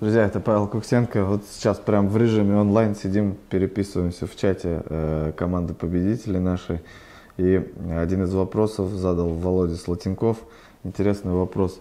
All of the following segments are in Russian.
Друзья, это Павел Куксенко. Вот сейчас прям в режиме онлайн сидим, переписываемся в чате э, команды победителей нашей. И один из вопросов задал Володя Слотенков. Интересный вопрос.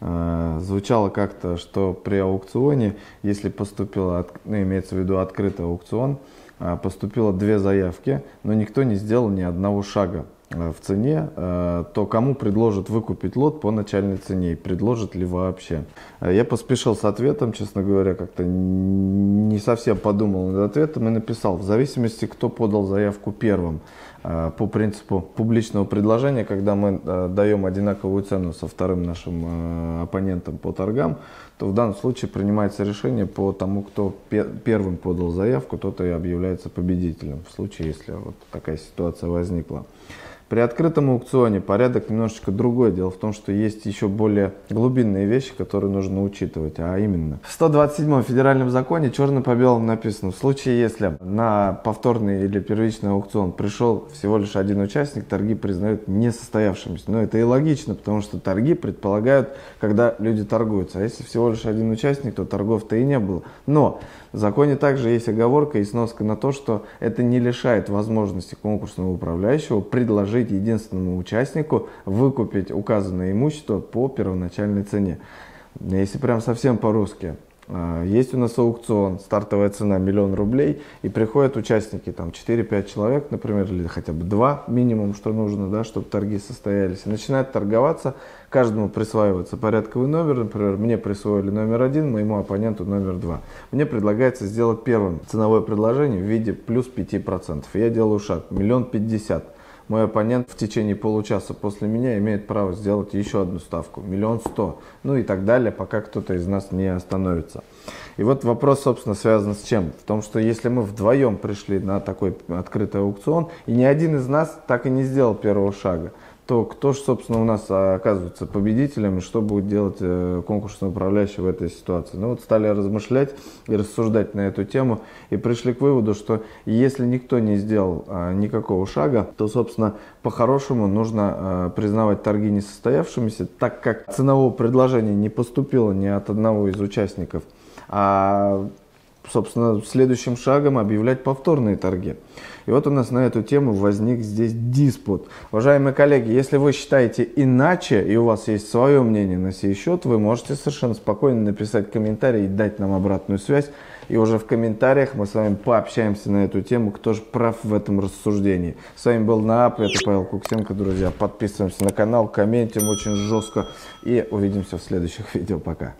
Э, звучало как-то, что при аукционе, если поступило, ну, имеется в виду открытый аукцион, э, поступило две заявки, но никто не сделал ни одного шага в цене, э, то кому предложат выкупить лот по начальной цене и предложат ли вообще. Э, я поспешил с ответом, честно говоря, как-то не совсем подумал над ответом и написал, в зависимости, кто подал заявку первым. По принципу публичного предложения, когда мы даем одинаковую цену со вторым нашим оппонентом по торгам, то в данном случае принимается решение по тому, кто первым подал заявку, тот и объявляется победителем, в случае, если вот такая ситуация возникла. При открытом аукционе порядок немножечко другой. Дело в том, что есть еще более глубинные вещи, которые нужно учитывать. А именно, в 127 федеральном законе черно по белому написано, в случае, если на повторный или первичный аукцион пришел всего лишь один участник, торги признают несостоявшимися. Но это и логично, потому что торги предполагают, когда люди торгуются. А если всего лишь один участник, то торгов-то и не было. Но в законе также есть оговорка и сноска на то, что это не лишает возможности конкурсного управляющего предложить единственному участнику выкупить указанное имущество по первоначальной цене. Если прям совсем по-русски, а, есть у нас аукцион, стартовая цена миллион рублей, и приходят участники, там 4-5 человек, например, или хотя бы 2 минимум, что нужно, да, чтобы торги состоялись, и начинают торговаться, каждому присваивается порядковый номер, например, мне присвоили номер один, моему оппоненту номер два. Мне предлагается сделать первым ценовое предложение в виде плюс 5%. Я делаю шаг, миллион пятьдесят мой оппонент в течение получаса после меня имеет право сделать еще одну ставку, миллион сто, ну и так далее, пока кто-то из нас не остановится. И вот вопрос, собственно, связан с чем? В том, что если мы вдвоем пришли на такой открытый аукцион, и ни один из нас так и не сделал первого шага, то кто же, собственно, у нас оказывается победителем и что будет делать э, конкурсный управляющий в этой ситуации. Ну вот стали размышлять и рассуждать на эту тему и пришли к выводу, что если никто не сделал а, никакого шага, то, собственно, по-хорошему нужно а, признавать торги несостоявшимися, так как ценового предложения не поступило ни от одного из участников, а собственно, следующим шагом объявлять повторные торги. И вот у нас на эту тему возник здесь диспут. Уважаемые коллеги, если вы считаете иначе, и у вас есть свое мнение на сей счет, вы можете совершенно спокойно написать комментарий и дать нам обратную связь. И уже в комментариях мы с вами пообщаемся на эту тему, кто же прав в этом рассуждении. С вами был НААП, это Павел Куксенко, друзья. Подписываемся на канал, комментим очень жестко и увидимся в следующих видео. Пока.